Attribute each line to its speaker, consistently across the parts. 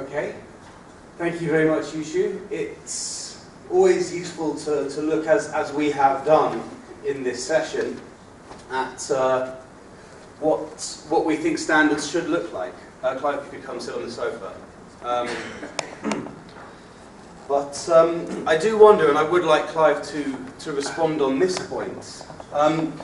Speaker 1: Okay. Thank you very much, Yushu. It's always useful to, to look, as, as we have done in this session, at uh, what, what we think standards should look like. Uh, Clive, if you could come sit on the sofa. Um, but um, I do wonder, and I would like Clive to, to respond on this point. Um,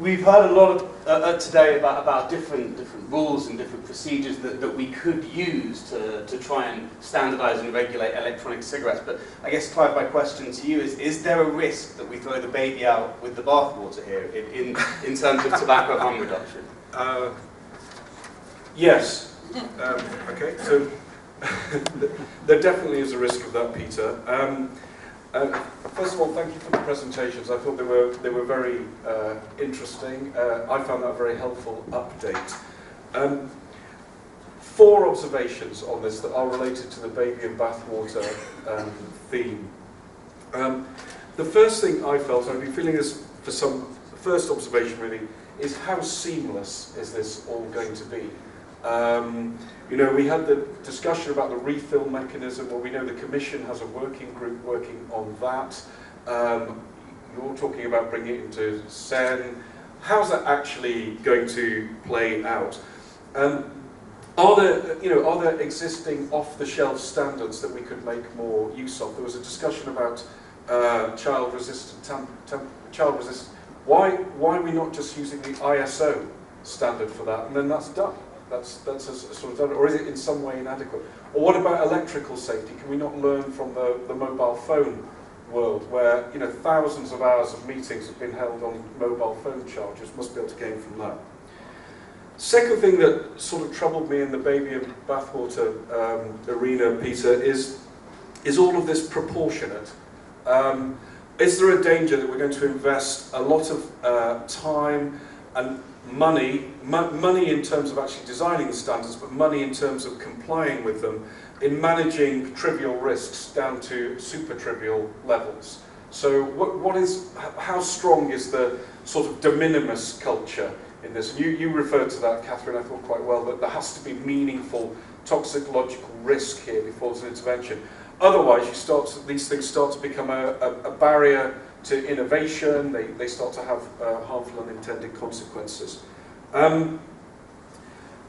Speaker 1: We've heard a lot of, uh, uh, today about, about different, different rules and different procedures that, that we could use to, to try and standardize and regulate electronic cigarettes. But I guess, Clive, my question to you is, is there a risk that we throw the baby out with the bathwater here in, in, terms of tobacco harm reduction?
Speaker 2: Uh, yes. Um, okay, so there definitely is a risk of that, Peter. Um, uh, first of all, thank you for the presentations. I thought they were, they were very uh, interesting. Uh, I found that a very helpful update. Um, four observations on this that are related to the baby and bathwater um, theme. Um, the first thing I felt, I've been feeling this for some, first observation really, is how seamless is this all going to be? Um, you know, we had the discussion about the refill mechanism, well, we know the Commission has a working group working on that. Um, you're talking about bringing it into CEN. How's that actually going to play out? Um, are there, you know, are there existing off-the-shelf standards that we could make more use of? There was a discussion about uh, child-resistant, child-resistant. Why, why are we not just using the ISO standard for that, and then that's done? That's, that's a, a sort of, or is it in some way inadequate? Or what about electrical safety? Can we not learn from the, the mobile phone world where you know thousands of hours of meetings have been held on mobile phone chargers? Must be able to gain from that. Second thing that sort of troubled me in the baby and bathwater um, arena, Peter, is, is all of this proportionate? Um, is there a danger that we're going to invest a lot of uh, time and money, mo money in terms of actually designing the standards, but money in terms of complying with them, in managing trivial risks down to super trivial levels. So what, what is, how strong is the sort of de minimis culture in this? You, you referred to that, Katherine, I thought quite well, that there has to be meaningful toxicological risk here before there's an intervention. Otherwise, you start to, these things start to become a, a, a barrier to innovation, they, they start to have uh, harmful unintended consequences. Um,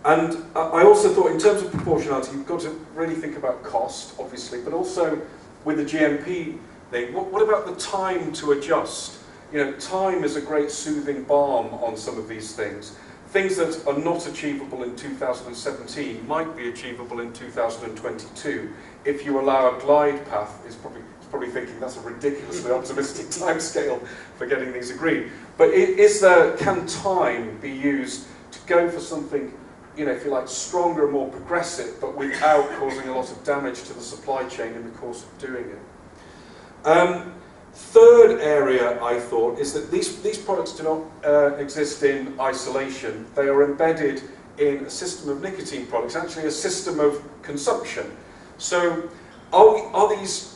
Speaker 2: and I also thought in terms of proportionality, you've got to really think about cost, obviously, but also with the GMP thing, what, what about the time to adjust? You know, time is a great soothing balm on some of these things. Things that are not achievable in 2017 might be achievable in 2022 if you allow a glide path, is probably probably thinking that's a ridiculously optimistic timescale for getting these agreed. But is there, can time be used to go for something, you know, if you like, stronger, and more progressive, but without causing a lot of damage to the supply chain in the course of doing it? Um, third area, I thought, is that these, these products do not uh, exist in isolation. They are embedded in a system of nicotine products, actually a system of consumption. So are, we, are these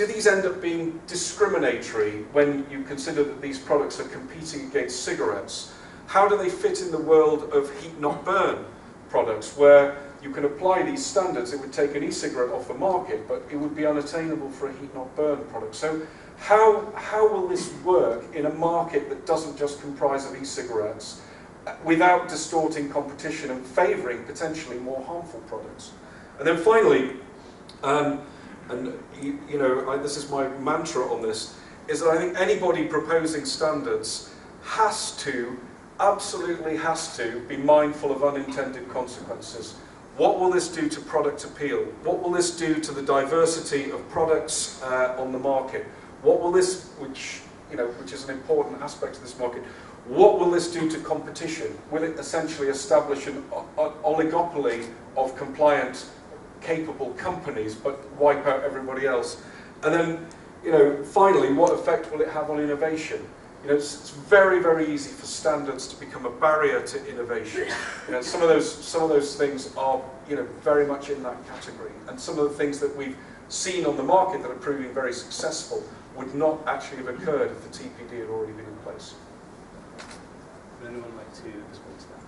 Speaker 2: do these end up being discriminatory when you consider that these products are competing against cigarettes? How do they fit in the world of heat not burn products where you can apply these standards, it would take an e-cigarette off the market, but it would be unattainable for a heat not burn product. So how, how will this work in a market that doesn't just comprise of e-cigarettes uh, without distorting competition and favouring potentially more harmful products? And then finally, um, and you, you know, I, this is my mantra on this, is that I think anybody proposing standards has to, absolutely has to, be mindful of unintended consequences. What will this do to product appeal? What will this do to the diversity of products uh, on the market? What will this, which, you know, which is an important aspect of this market, what will this do to competition? Will it essentially establish an oligopoly of compliant capable companies, but wipe out everybody else. And then, you know, finally, what effect will it have on innovation? You know, it's, it's very, very easy for standards to become a barrier to innovation. You know, some of those, some of those things are, you know, very much in that category. And some of the things that we've seen on the market that are proving very successful would not actually have occurred if the TPD had already been in place.
Speaker 1: Would anyone like to respond to that?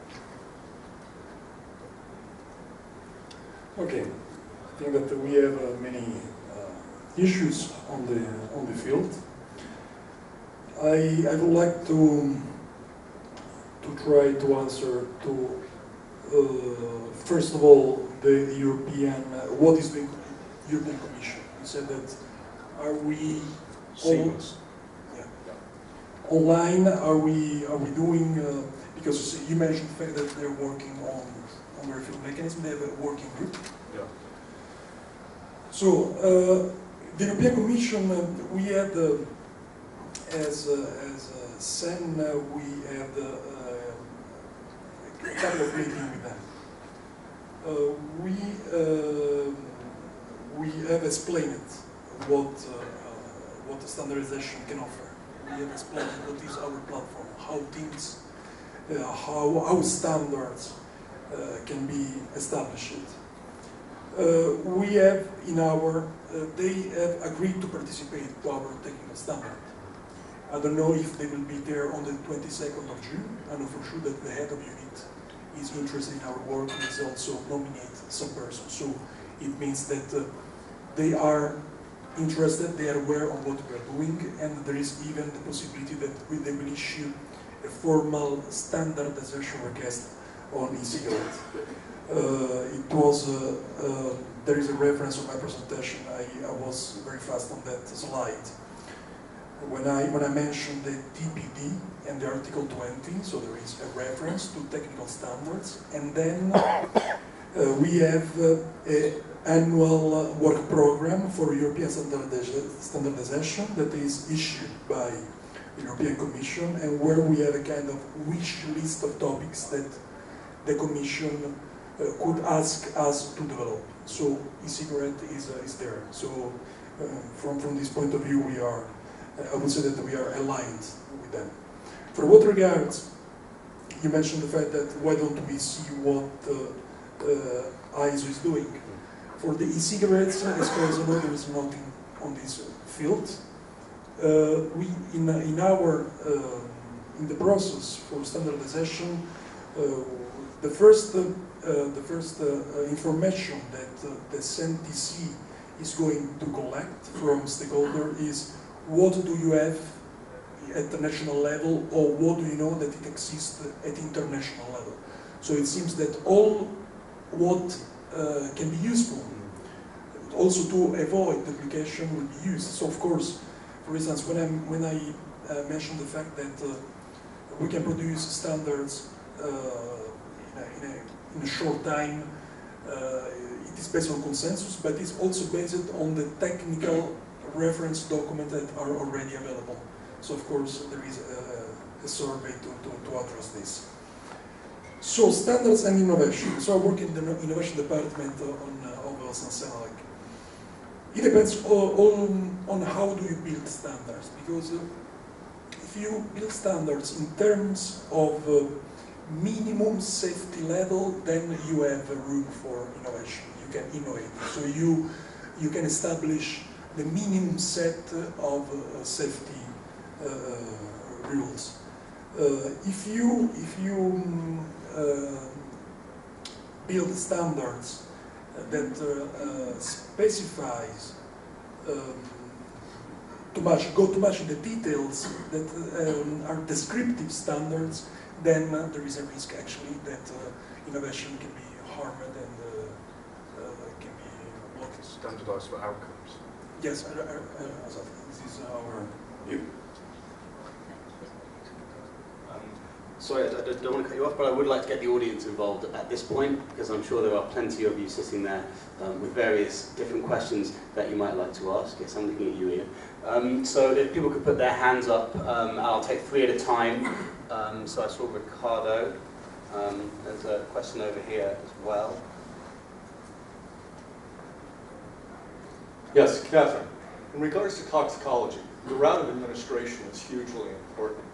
Speaker 3: Okay, I think that we have uh, many uh, issues on the on the field. I I would like to to try to answer to uh, first of all the, European uh, what is the European Commission. You said that are we
Speaker 2: Seamless.
Speaker 3: online? Are we are we doing? Uh, because you mentioned the fact that they're working on on mechanism. They have a working group.
Speaker 2: Yeah.
Speaker 3: So uh, the European Commission, uh, we had uh, as uh, as uh, CEN, uh, we had uh, a couple of meetings with them. Uh, we uh, we have explained what uh, uh, what the standardization can offer. We have explained what is our platform, how things, uh, how our standards uh, can be established. Uh, we have in our, uh, they have agreed to participate to our technical standard. I don't know if they will be there on the 22nd of June. I know for sure that the head of unit is interested in our work and is also nominate some person. So it means that uh, they are interested, they are aware of what we are doing, and there is even the possibility that we, they will issue a formal standardization request on e-cigarette. Uh, it was, uh, uh, there is a reference on my presentation, I, I was very fast on that slide. When I, when I mentioned the TPD and the Article 20, so there is a reference to technical standards, and then we have a annual work program for European standardization that is issued by the European Commission and where we have a kind of wish list of topics that the Commission uh, could ask us to develop. So e-cigarette is, uh, is there. So uh, from, from this point of view, we are, uh, I would say that we are aligned with them. For what regards, you mentioned the fact that why don't we see what uh, uh, ISO is doing. For the e-cigarettes, as far as I know, there is nothing on this field. We, in, in our, uh, in the process for standardization, the first, uh, the first uh, uh, information that uh, the CNTC is going to collect from stakeholder is what do you have at the national level or what do you know that it exists at international level. So it seems that all what uh, can be useful also to avoid duplication will be used. So of course, for instance, when, I'm, when I uh, mentioned the fact that uh, we can produce standards in, a, short time, uh, it is based on consensus, but it's also based on the technical reference document that are already available. So of course, there is a, a survey to, to, to address this. So standards and innovation. So I work in the innovation department on uh, Ovels and CENELEC. It depends on, on, on how do you build standards, because uh, if you build standards in terms of uh, minimum safety level, then you have room for innovation. You can innovate. So you, you can establish the minimum set of uh, safety uh, rules. Uh, if you, if you um, uh, build standards that uh, uh, specifies um, too much, go too much in the details that um, are descriptive standards, then uh, there is a risk actually that uh, innovation can be harmed and uh, uh, can be blocked.
Speaker 2: Standardised for outcomes.
Speaker 3: Yes, I, I, I, this is our view.
Speaker 1: Um, Sorry, I don't want to cut you off, but I would like to get the audience involved at this point because I'm sure there are plenty of you sitting there um, with various different questions that you might like to ask. Yes, I'm looking at you, Ian. Um, so if people could put their hands up, um, I'll take three at a time. Um, so I saw Riccardo. Um, there's a question over here as well.
Speaker 4: Yes, Katherine. In regards to toxicology, the route of administration is hugely important.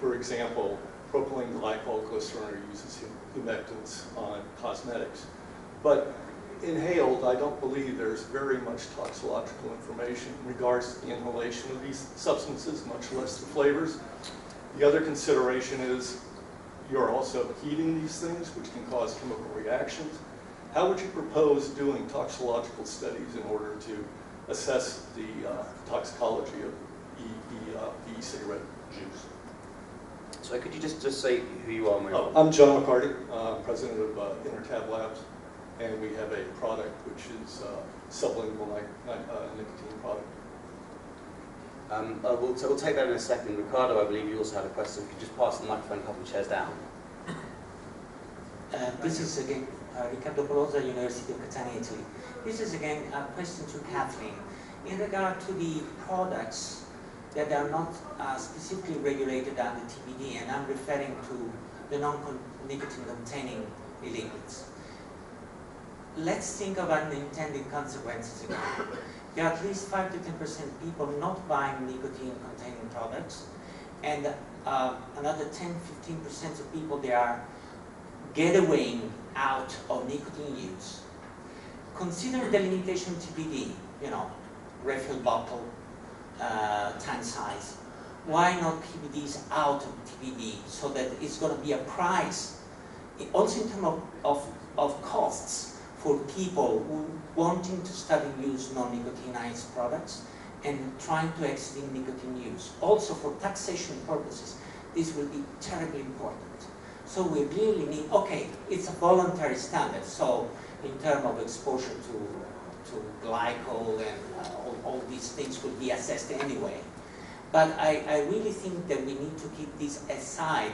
Speaker 4: For example, propylene glycol glycerin or uses humectants on cosmetics. But inhaled, I don't believe there's very much toxicological information in regards to the inhalation of these substances, much less the flavors. The other consideration is you're also heating these things, which can cause chemical reactions. how would you propose doing toxicological studies in order to assess the uh, toxicology of e, e, uh, e-cigarette juice?
Speaker 1: So could you just, just say who you are and where
Speaker 4: Oh. I'm John McCarty, uh, president of uh, Intertab Labs, and we have a product which is uh, sublingual nic- nic- uh, nicotine product.
Speaker 1: Um, uh, we'll, we'll take that in a second. Riccardo, I believe you also had a question. Could you just pass the microphone a couple of chairs down?
Speaker 5: Uh, this is again uh, Riccardo Polosa, University of Catania, Italy. This is again a question to Kathleen. In regard to the products that are not uh, specifically regulated under TPD, and I'm referring to the non-nicotine containing liquids. Let's think of unintended consequences again. There are at least 5 to 10% people not buying nicotine containing products, and uh, another 10 15% of people they are getawaying out of nicotine use. Consider the limitation TPD, you know, refill bottle, uh, tank size. Why not keep these out of TPD so that it's going to be a price, also in terms of, of, of costs for people who wanting to study use non-nicotinized products and trying to exit nicotine use. Also for taxation purposes, this will be terribly important. So we really need, okay, it's a voluntary standard, so in terms of exposure to, to glycol and uh, all, all these things could be assessed anyway. But I, I really think that we need to keep this aside.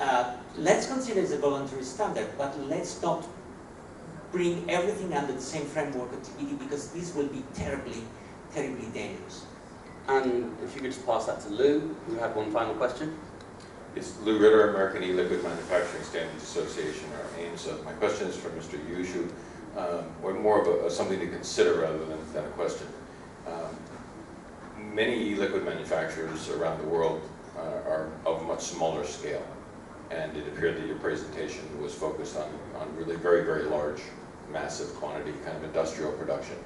Speaker 5: Uh, let's consider it as a voluntary standard, but let's not bring everything under the same framework of TPD because this will be terribly, terribly dangerous.
Speaker 1: And if you could just pass that to Lou, who had one final question.
Speaker 6: It's Lou Ritter, American E-Liquid Manufacturing Standards Association, or AIMS. Uh, My question is for Mr. Yushu, um, or more of a, something to consider rather than, than a question. Many e-liquid manufacturers around the world uh, are of much smaller scale, and it appeared that your presentation was focused on, on really very, very large, massive quantity, kind of industrial production.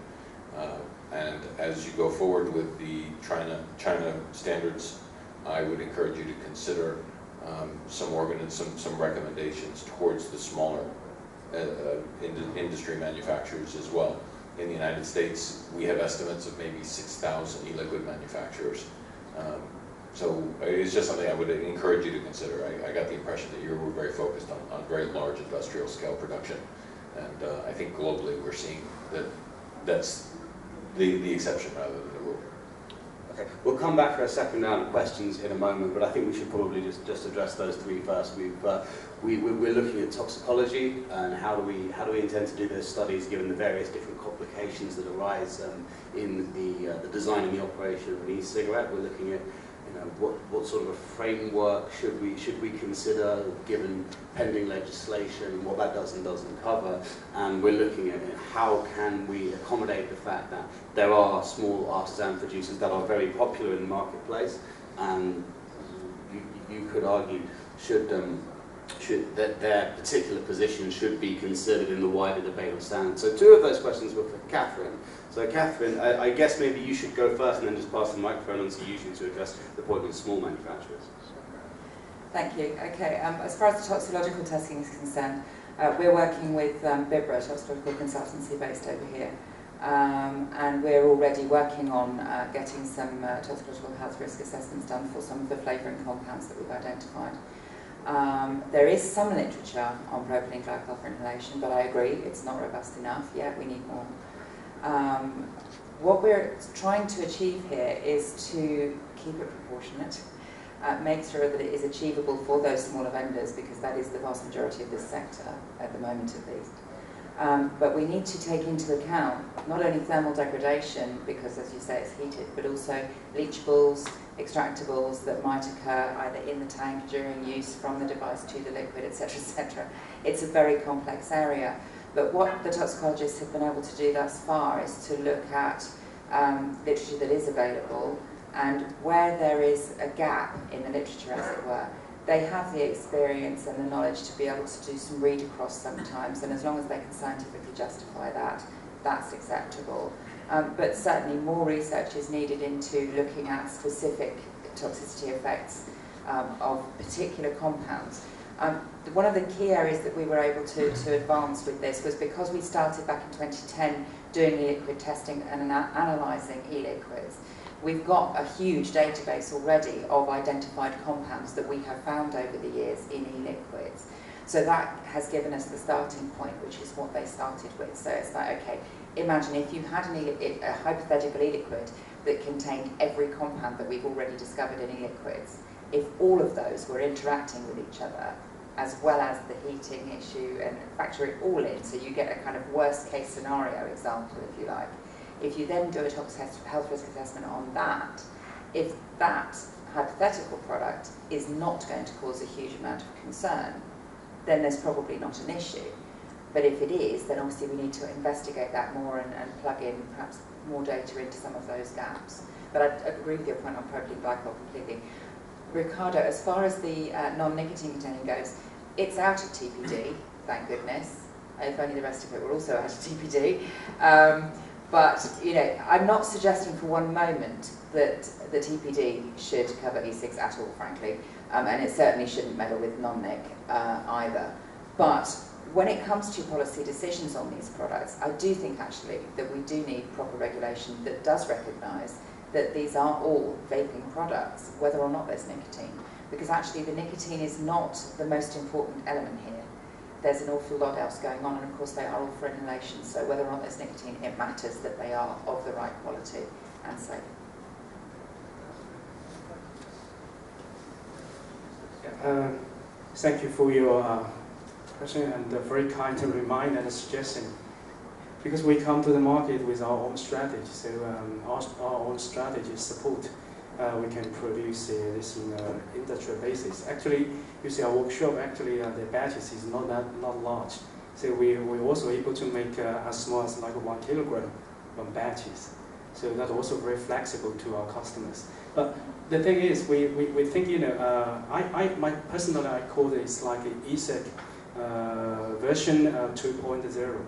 Speaker 6: Uh, And as you go forward with the China, China standards, I would encourage you to consider um, some organ, some, some recommendations towards the smaller uh, uh, ind- industry manufacturers as well. In the United States, we have estimates of maybe 6,000 e-liquid manufacturers. Um, So it's just something I would encourage you to consider. I, I got the impression that you were very focused on, on very large industrial scale production. And uh, I think globally, we're seeing that that's the, the exception rather than the rule.
Speaker 1: Okay, we'll come back for a second round of questions in a moment, but I think we should probably just, just address those three first. We've, uh, we, we- we're looking at toxicology and how do we how do we intend to do those studies given the various different complications that arise um, in the uh, the design and the operation of an e-cigarette. We're looking at what, what sort of a framework should we should we consider given pending legislation, and what that does and doesn't cover, and we're looking at how can we accommodate the fact that there are small artisan producers that are very popular in the marketplace, and you, you could argue should um, should that their particular position should be considered in the wider debate on standards. So two of those questions were for Katherine. So Katherine, I, I guess maybe you should go first and then just pass the microphone on to you to address the point with small manufacturers.
Speaker 7: Thank you. Okay, um, as far as the toxicological testing is concerned, uh, we're working with um, BIBRA, toxicological consultancy based over here, um, and we're already working on uh, getting some uh, toxicological health risk assessments done for some of the flavouring compounds that we've identified. Um, there is some literature on propylene glycol for inhalation, but I agree it's not robust enough yet. We need more. Um, what we're trying to achieve here is to keep it proportionate uh, make sure that it is achievable for those smaller vendors because that is the vast majority of this sector at the moment at least. Um, but we need to take into account not only thermal degradation because as you say it's heated but also leachables, extractables that might occur either in the tank during use from the device to the liquid etc etc. It's a very complex area but what the toxicologists have been able to do thus far is to look at um, literature that is available and where there is a gap in the literature, as it were, they have the experience and the knowledge to be able to do some read across sometimes, and as long as they can scientifically justify that, that's acceptable. Um, but certainly more research is needed into looking at specific toxicity effects um, of particular compounds. Um, one of the key areas that we were able to, to advance with this was because we started back in 2010 doing e-liquid testing and ana- analysing e-liquids. We've got a huge database already of identified compounds that we have found over the years in e-liquids. So that has given us the starting point, which is what they started with. So it's like, okay, imagine if you had an e- a hypothetical e-liquid that contained every compound that we've already discovered in e-liquids. If all of those were interacting with each other, as well as the heating issue, and factor it all in, so you get a kind of worst case scenario example, if you like. If you then do a tox health risk assessment on that, if that hypothetical product is not going to cause a huge amount of concern, then there's probably not an issue. But if it is, then obviously we need to investigate that more and, and plug in perhaps more data into some of those gaps. But I agree with your point on propylene glycol completely. Riccardo, as far as the uh, non-nicotine containing goes, it's out of TPD, thank goodness. If only the rest of it were also out of TPD. Um, but you know, I'm not suggesting for one moment that the TPD should cover e-cigs at all, frankly, um, and it certainly shouldn't meddle with non-nic uh, either. But when it comes to policy decisions on these products, I do think actually that we do need proper regulation that does recognise that these are all vaping products, whether or not there's nicotine. Because actually the nicotine is not the most important element here. There's an awful lot else going on, and of course they are all for inhalation, so whether or not there's nicotine, it matters that they are of the right quality and safe.
Speaker 8: Uh, thank you for your uh, question and a very kind reminder and suggestion. Because we come to the market with our own strategy, so um, our, our own strategy support, uh, we can produce uh, this in an industrial basis. Actually, you see our workshop, actually uh, the batches is not that not large. So we, we're also able to make uh, as small as like one kilogram from batches. So that's also very flexible to our customers. But the thing is, we, we, we think, you know, uh, I, I, my, personally, I call this like an ESEC version uh, 2.0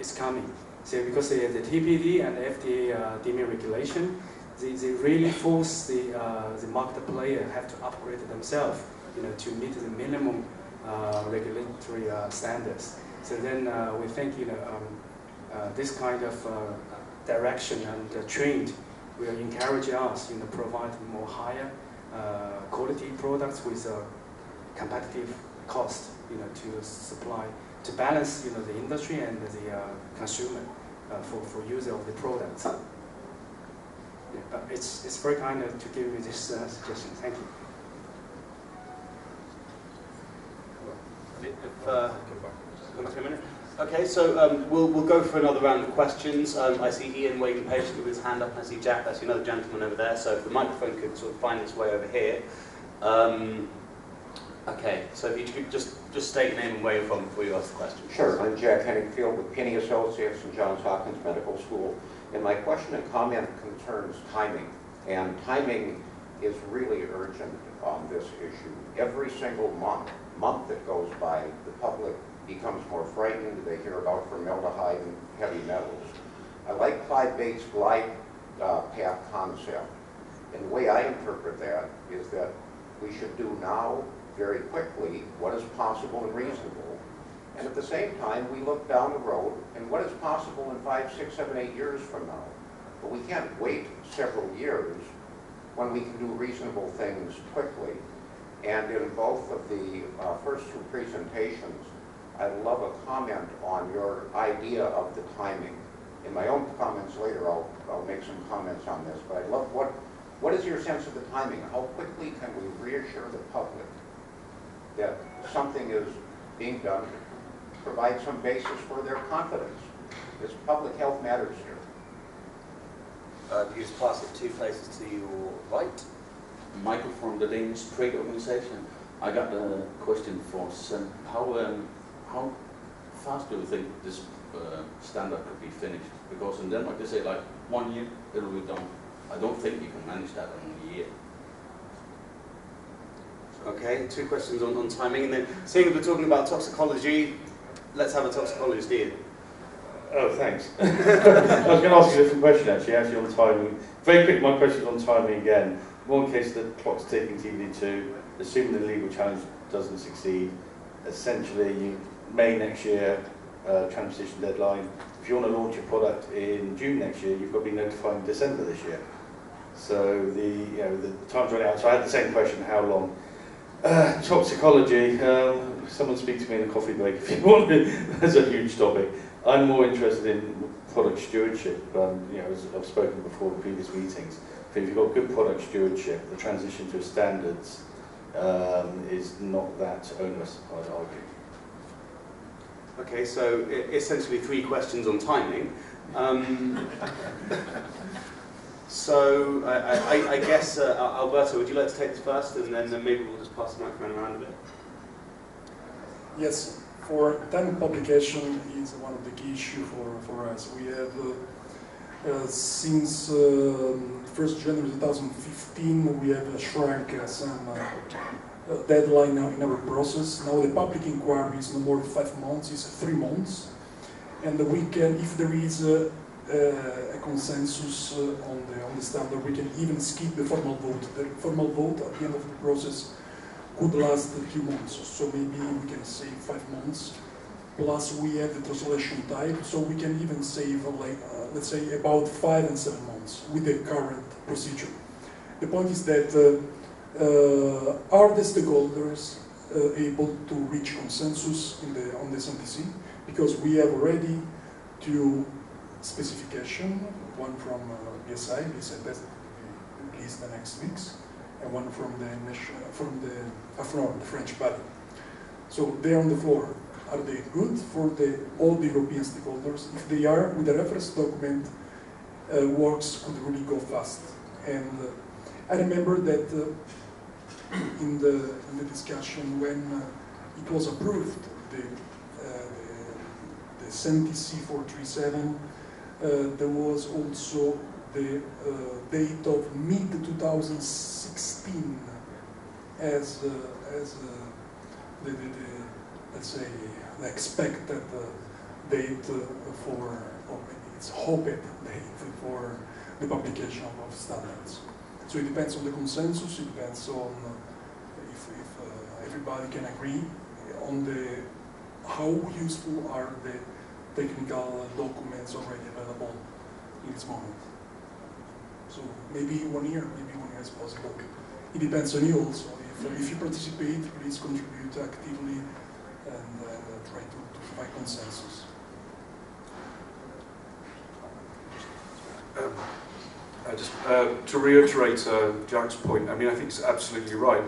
Speaker 8: is coming. So because the, TPD and FDA uh, regulation, they, they really force the, uh, the market player have to upgrade themselves, you know, to meet the minimum uh, regulatory uh, standards. So then uh, we think, you know, um, uh, this kind of direction and trend will encourage us, you know, provide more higher quality products with a competitive cost, you know, to supply, to balance, you know, the industry and the uh, consumer uh, for, for user of the product. Yeah, but it's, it's very kind of to give me this uh, suggestion. Thank you.
Speaker 1: If, uh, one, two minutes. Okay, so um, we'll, we'll go for another round of questions. Um, I see Ian waiting patiently with his hand up. I see Jack. I see another gentleman over there. So if the microphone could sort of find its way over here. Um, okay, so if you could just, just state your name and where you're from before you ask the question.
Speaker 9: Sure, I'm Jack Henningfield with Pinney Associates and Johns Hopkins Medical School. And my question and comment concerns timing. And timing is really urgent on this issue. Every single month, month that goes by, the public becomes more frightened. They hear about formaldehyde and heavy metals. I like Clive Bates' glide uh, path concept. And the way I interpret that is that we should do now, very quickly, what is possible and reasonable. And at the same time, we look down the road and what is possible in five, six, seven, eight years from now. But we can't wait several years when we can do reasonable things quickly. And in both of the uh, first two presentations, I'd love a comment on your idea of the timing. In my own comments later, I'll, I'll make some comments on this, but I'd love, what, what is your sense of the timing? How quickly can we reassure the public that something is being done, provide some basis for their confidence? This public health matters here.
Speaker 1: Uh, you just pass it two places to your right.
Speaker 10: Michael from the Danish Trade Organization. I got a question for Sam. How um, how fast do you think this uh, standard could be finished? Because in Denmark they say like one year it will be done. I don't think you can manage that in a year.
Speaker 1: Okay, two questions on, on timing. And then, seeing as we're talking about toxicology, let's have a toxicologist, Ian.
Speaker 11: Oh, thanks. I was going to ask you a different question actually, actually on timing. Very quick, my question on timing again. One case the clock's ticking TPD2, assuming the legal challenge doesn't succeed, essentially May next year, uh, transition deadline. If you want to launch a product in June next year, you've got to be notified in December this year. So the you know the time's running out. So I had the same question: How long? Uh, toxicology. Um, someone speak to me in a coffee break if you want. That's a huge topic. I'm more interested in product stewardship. Um, you know, as I've spoken before in previous meetings. If you've got good product stewardship, the transition to standards um, is not that onerous, I'd argue.
Speaker 1: Okay, so essentially three questions on timing. Um, so I, I, I guess, uh, Alberto, would you like to take this first, and then, maybe we'll just pass the microphone around a bit.
Speaker 3: Yes, for time publication is one of the key issues for, for us. We have, uh, uh, since um, 1st January 2015, we have shrunk uh, some uh, uh, deadline now in our process. Now the public inquiry is no more five months, it's three months. And we can, if there is a, a consensus uh, on, the, on the standard, we can even skip the formal vote. The formal vote at the end of the process could last a few months. So maybe we can save five months. Plus we have the translation type, so we can even save uh, like, uh, let's say about five and seven months with the current procedure. The point is that uh, uh, are the stakeholders uh, able to reach consensus the, on this NTC? Because we have already two specification, one from uh, BSI, BSI test will be released the next weeks, and one from the from the AFNOR, the French body. So they're on the floor. Are they good for the all the European stakeholders? If they are, with the reference document, uh, works could really go fast. And uh, I remember that uh, in the in the discussion when uh, it was approved, the uh, the, the CEN/TC 437, uh, there was also the uh, date of mid 2016 as uh, as uh, the, the, the let's say the expected uh, date uh, for or it's hoped date for the publication of, standards. So it depends on the consensus. It depends on uh, if, if uh, everybody can agree on the how useful are the technical documents already available in this moment. So maybe one year, maybe one year is possible. It depends on you also. If, if you participate, please contribute actively and, uh, try to, to find consensus.
Speaker 2: Um, I just uh, to reiterate uh, Jack's point, I mean, I think it's absolutely right.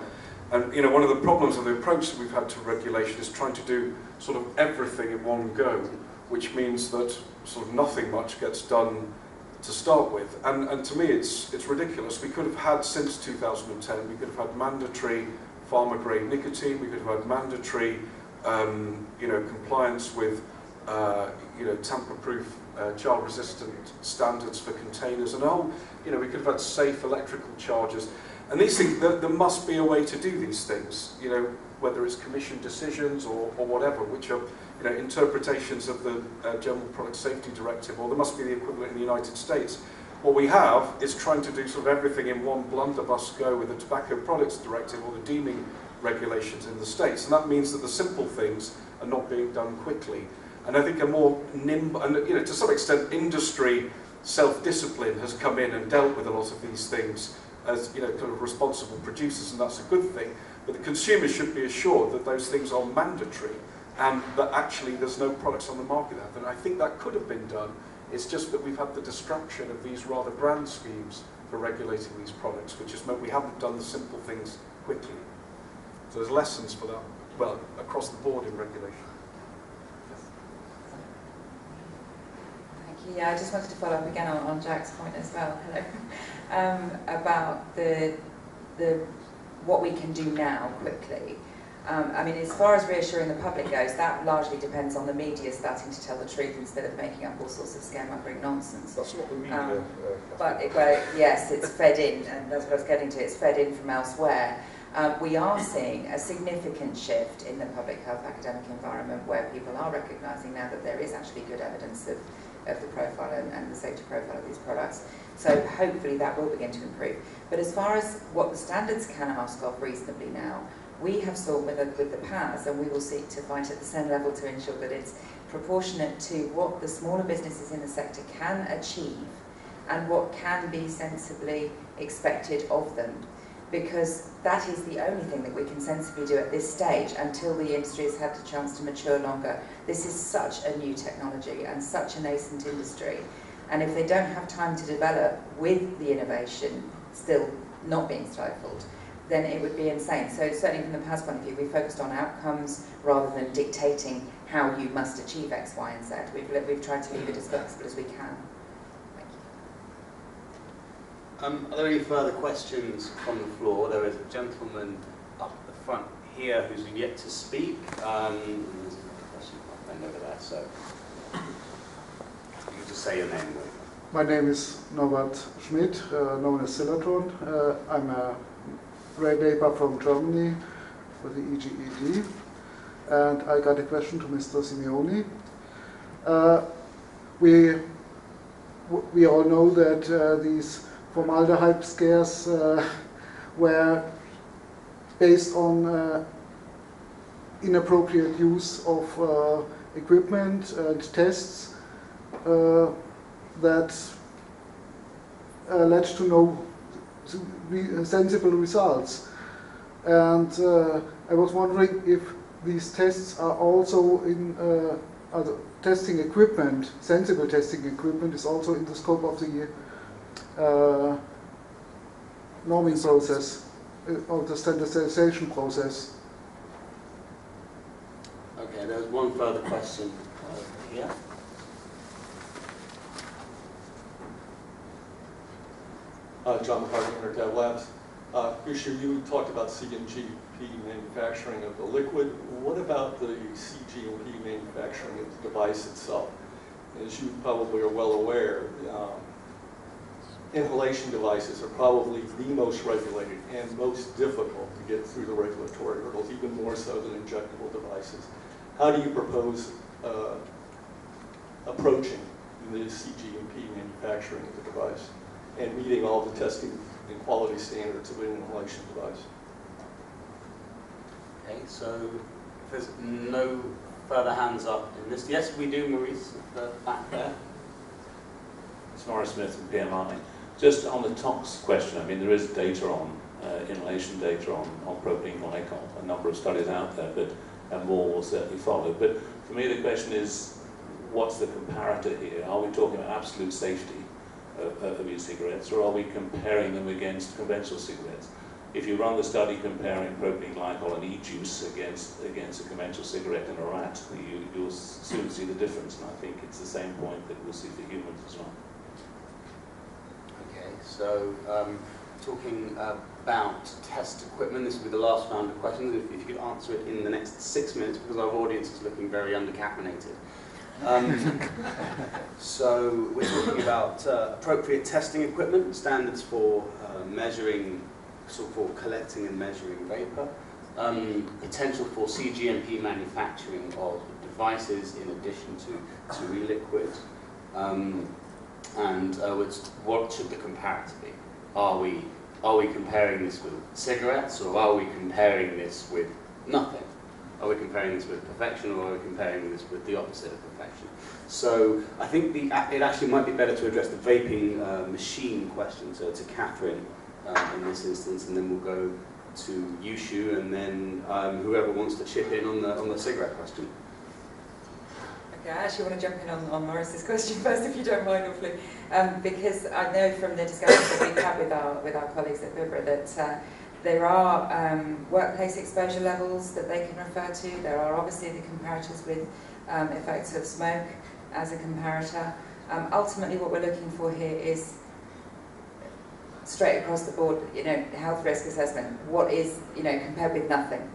Speaker 2: And you know, one of the problems of the approach that we've had to regulation is trying to do sort of everything in one go, which means that sort of nothing much gets done to start with. And, and to me, it's it's ridiculous. We could have had since 2010, we could have had mandatory pharma grade nicotine. We could have had mandatory, um, you know, compliance with, uh, you know, tamper-proof, uh, child-resistant standards for containers, and all. You know, we could have had safe electrical chargers. And these things, there, there must be a way to do these things. You know, whether it's commission decisions or, or whatever, which are you know interpretations of the uh, General Product Safety Directive, or there must be the equivalent in the United States. What we have is trying to do sort of everything in one blunderbuss go with the Tobacco Products Directive or the deeming regulations in the States. And that means that the simple things are not being done quickly. And I think a more nimble, and you know, to some extent, industry self-discipline has come in and dealt with a lot of these things as you know, kind of responsible producers, and that's a good thing. But the consumers should be assured that those things are mandatory and that actually there's no products on the market there. And I think that could have been done it's just that we've had the distraction of these rather grand schemes for regulating these products, which has meant we haven't done the simple things quickly. So there's lessons for that, well, across the board in regulation.
Speaker 7: Thank you. Yeah, I just wanted to follow up again on, on Jack's point as well. Hello. Um, about the the what we can do now quickly. Um, I mean, as far as reassuring the public goes, that largely depends on the media starting to tell the truth instead of making up all sorts of scaremongering nonsense.
Speaker 2: That's what the media...
Speaker 7: Um,
Speaker 2: uh,
Speaker 7: But it, well, yes, it's fed in, and that's what I was getting to. It's fed in from elsewhere. Um, we are seeing a significant shift in the public health academic environment where people are recognising now that there is actually good evidence of, of the profile and, and the safety profile of these products. So hopefully that will begin to improve. But as far as what the standards can ask of reasonably now, We have sought with the, with the PAS, and we will seek to fight at the same level to ensure that it's proportionate to what the smaller businesses in the sector can achieve and what can be sensibly expected of them. Because that is the only thing that we can sensibly do at this stage until the industry has had the chance to mature longer. This is such a new technology and such a nascent industry. And if they don't have time to develop with the innovation still not being stifled, then it would be insane. So certainly from the PAS point of view, we focused on outcomes rather than dictating how you must achieve X, Y, and Z. We've, we've tried to leave it as flexible as we can. Thank you.
Speaker 1: Um, are there any further questions from the floor? There is a gentleman up at the front here who's yet to speak. Um, and there's another question behind over there, so you can just say your name.
Speaker 12: My name is Norbert Schmidt, uh, known as Zillatron. Uh, I'm a grey paper from Germany for the IG-ED. And I got a question to Mr. Simeoni. Uh, we, we all know that uh, these formaldehyde scares uh, were based on uh, inappropriate use of uh, equipment and tests uh, that led to no sensible results. And I was wondering if these tests are also in uh, testing equipment, sensible testing equipment is also in the scope of the uh, norming process, uh, of the standardization process.
Speaker 1: Okay, there's one further question.
Speaker 4: Uh, John McCartney, Dev Labs. Uh, Yushu, you talked about CMG manufacturing of the liquid. What about the cGMP manufacturing of the device itself? As you probably are well aware, um, inhalation devices are probably the most regulated and most difficult to get through the regulatory hurdles, even more so than injectable devices. How do you propose uh, approaching the cGMP manufacturing of the device and meeting all the testing and quality standards of an inhalation device?
Speaker 1: Okay, so if there's no further hands up in this, yes, we do, Maurice, the back there.
Speaker 13: It's Maurice Smith from PMI. Just on the tox question, I mean, there is data on, uh, inhalation data on, on propylene glycol, a number of studies out there, but and more will certainly follow. But for me, the question is, what's the comparator here? Are we talking about absolute safety of, of e-cigarettes, or are we comparing them against conventional cigarettes? if you run the study comparing propylene glycol and e-juice against, against a conventional cigarette in a rat, you, you'll soon see the difference. And I think it's the same point that we'll see for humans as well.
Speaker 1: Okay, so um, talking about test equipment, this will be the last round of questions. If, if you could answer it in the next six minutes, because our audience is looking very undercaffeinated. Um, so we're talking about uh, appropriate testing equipment, standards for uh, measuring so for collecting and measuring vapor, um, potential for CGMP manufacturing of devices in addition to, to e-liquid, um, and uh, what should the comparator be? Are we, are we comparing this with cigarettes or are we comparing this with nothing? Are we comparing this with perfection or are we comparing this with the opposite of perfection? So I think the, it actually might be better to address the vaping uh, machine question, so to Katherine um, in this instance, and then we'll go to Yushu, and then um, whoever wants to chip in on the on the cigarette question.
Speaker 7: Okay, I actually want to jump in on, on Maurice's question first, if you don't mind, awfully, um, because I know from the discussions that we've had with our with our colleagues at BIBRA that. Uh, there are um, workplace exposure levels that they can refer to. There are obviously the comparators with um, effects of smoke as a comparator. Um, ultimately, what we're looking for here is straight across the board, you know, health risk assessment, what is, you know, compared with nothing.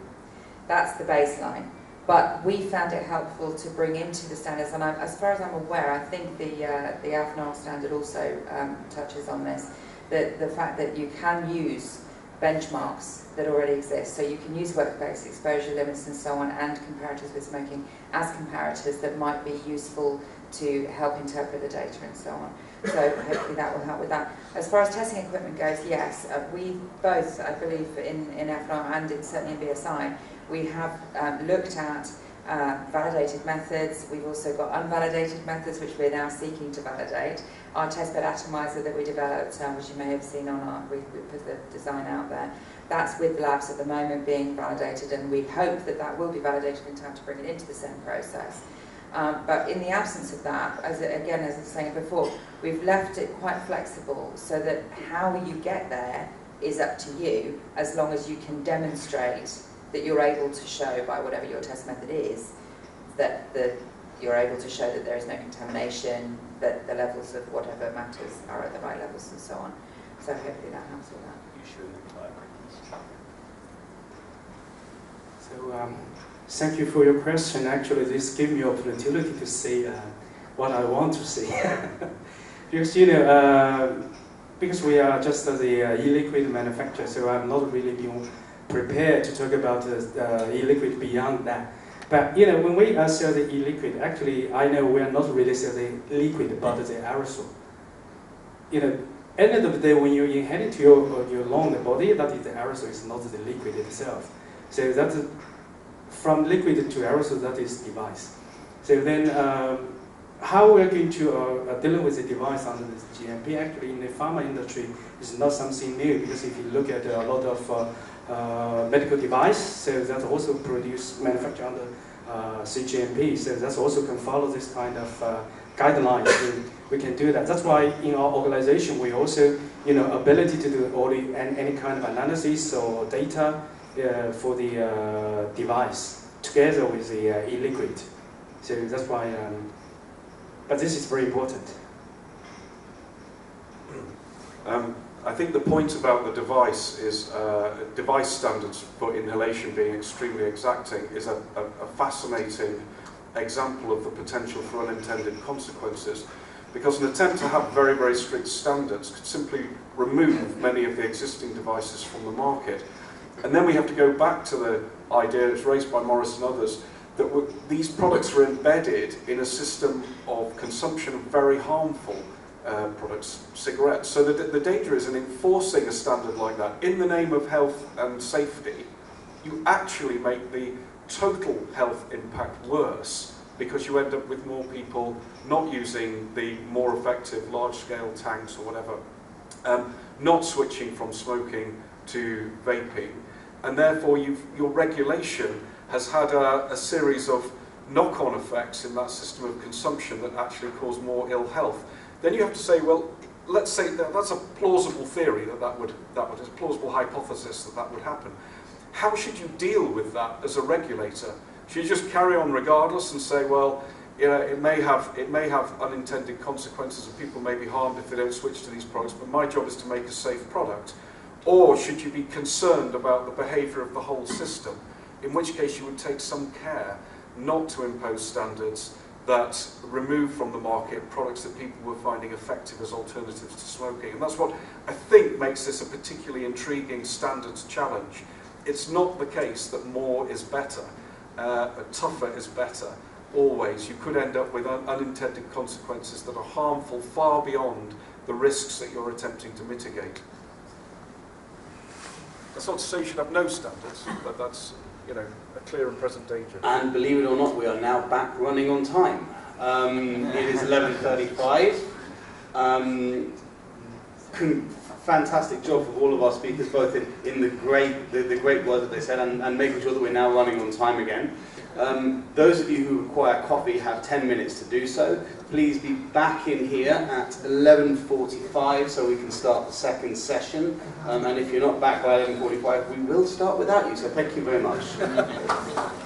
Speaker 7: That's the baseline. But we found it helpful to bring into the standards, and I, as far as I'm aware, I think the uh, the AFNOR standard also um, touches on this, that the fact that you can use benchmarks that already exist. So you can use workplace exposure limits and so on and comparators with smoking as comparators that might be useful to help interpret the data and so on. So hopefully that will help with that. As far as testing equipment goes, yes, uh, we both, I believe, in, in FLR and in, certainly in BSI, we have um, looked at uh, validated methods. We've also got unvalidated methods, which we're now seeking to validate. Our testbed atomizer that we developed, um, which you may have seen on our, we, we put the design out there, that's with labs at the moment being validated, and we hope that that will be validated in time to bring it into the CEN process. Um, but in the absence of that, as it, again, as I was saying before, we've left it quite flexible so that how you get there is up to you, as long as you can demonstrate that you're able to show by whatever your test method is, that the, you're able to show that there is no contamination, that the levels of whatever matters are at the right levels and so on. So hopefully that helps with that.
Speaker 8: So um, thank you for your question. Actually, this gave me opportunity to say uh, what I want to say. because, you know, uh, because we are just the uh, e-liquid manufacturer, so I'm not really prepared to talk about uh, e-liquid beyond that. But, you know, when we uh, sell the e-liquid, actually, I know we are not really selling liquid, but the aerosol. You know, end of the day, when you inhale your, your lung, the body, that is the aerosol, is not the liquid itself. So that's from liquid to aerosol, that is device. So then, um, how we're going to uh, uh, dealing with the device under this GMP, actually in the pharma industry, is not something new because if you look at a lot of uh, uh, medical device, so that also produce manufacture under uh, CGMP, so that's also can follow this kind of uh, guidelines. we can do that. That's why in our organization we also, you know, ability to do all the, any kind of analysis or data uh, for the uh, device together with the uh, e-liquid. So that's why, um, but this is very important.
Speaker 2: Um, I think the point about the device is uh, device standards for inhalation being extremely exacting is a, a, a fascinating example of the potential for unintended consequences because an attempt to have very, very strict standards could simply remove many of the existing devices from the market. And then we have to go back to the idea that's raised by Morris and others that these products are embedded in a system of consumption very harmful uh, products, cigarettes. So the, the danger is in enforcing a standard like that in the name of health and safety, you actually make the total health impact worse because you end up with more people not using the more effective large-scale tanks or whatever, um, not switching from smoking to vaping, and therefore your regulation has had a, a series of knock-on effects in that system of consumption that actually cause more ill health. Then you have to say, well, let's say that that's a plausible theory that that would, that would, a plausible hypothesis that that would happen. How should you deal with that as a regulator? Should you just carry on regardless and say, well, you know, it may have it may have unintended consequences and people may be harmed if they don't switch to these products, but my job is to make a safe product. Or should you be concerned about the behaviour of the whole system, in which case you would take some care not to impose standards that remove from the market products that people were finding effective as alternatives to smoking. And that's what I think makes this a particularly intriguing standards challenge. It's not the case that more is better, uh, tougher is better. Always, you could end up with un unintended consequences that are harmful far beyond the risks that you're attempting to mitigate. That's not to say you should have no standards, but that's you know a clear and present danger.
Speaker 1: And believe it or not, we are now back running on time. Um, it is 11.35. Um, fantastic job for all of our speakers, both in, in the, great, the, the great words that they said and, and making sure that we're now running on time again. Um, those of you who require coffee have 10 minutes to do so. Please be back in here at 11.45 so we can start the second session. Um, and if you're not back by 11.45, we will start without you. So thank you very much.